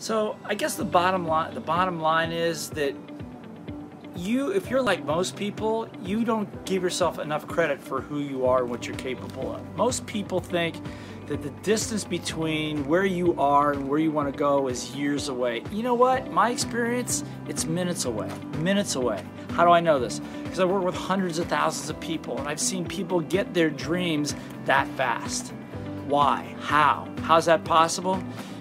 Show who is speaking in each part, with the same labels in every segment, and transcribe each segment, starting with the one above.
Speaker 1: So I guess the bottom line the bottom line is that you if you're like most people, you don't give yourself enough credit for who you are and what you're capable of. Most people think that the distance between where you are and where you want to go is years away. You know what? My experience, it's minutes away. Minutes away. How do I know this? Because I work with hundreds of thousands of people and I've seen people get their dreams that fast. Why? How? How's that possible?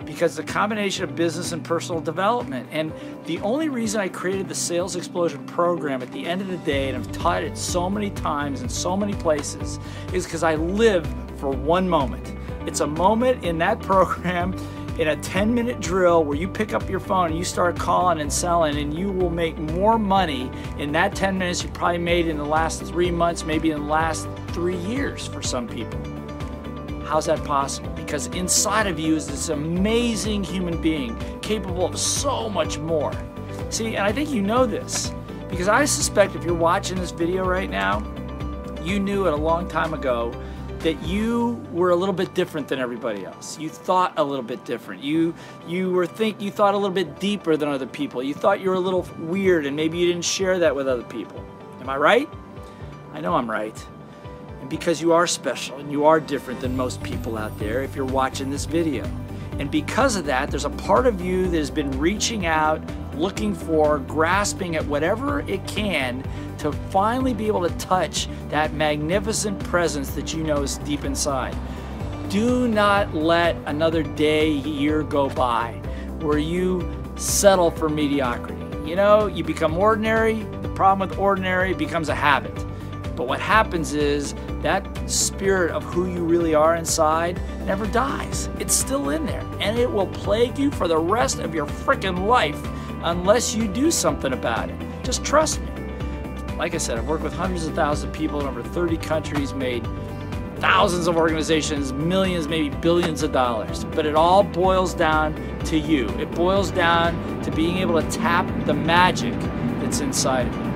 Speaker 1: Because the combination of business and personal development. And the only reason I created the Sales Explosion program at the end of the day, and I've taught it so many times in so many places, is because I live for one moment. It's a moment in that program in a 10 minute drill where you pick up your phone and you start calling and selling and you will make more money in that 10 minutes you probably made in the last three months, maybe in the last three years for some people. How's that possible? Because inside of you is this amazing human being capable of so much more. See, and I think you know this because I suspect if you're watching this video right now, you knew it a long time ago that you were a little bit different than everybody else. You thought a little bit different. You you were think you thought a little bit deeper than other people. You thought you were a little weird and maybe you didn't share that with other people. Am I right? I know I'm right. And because you are special and you are different than most people out there if you're watching this video. And because of that, there's a part of you that has been reaching out, looking for, grasping at whatever it can to finally be able to touch that magnificent presence that you know is deep inside. Do not let another day, year go by where you settle for mediocrity. You know, you become ordinary, the problem with ordinary becomes a habit. But what happens is that spirit of who you really are inside never dies. It's still in there and it will plague you for the rest of your freaking life unless you do something about it. Just trust me. Like I said, I've worked with hundreds of thousands of people in over 30 countries, made thousands of organizations, millions, maybe billions of dollars. But it all boils down to you. It boils down to being able to tap the magic that's inside of you.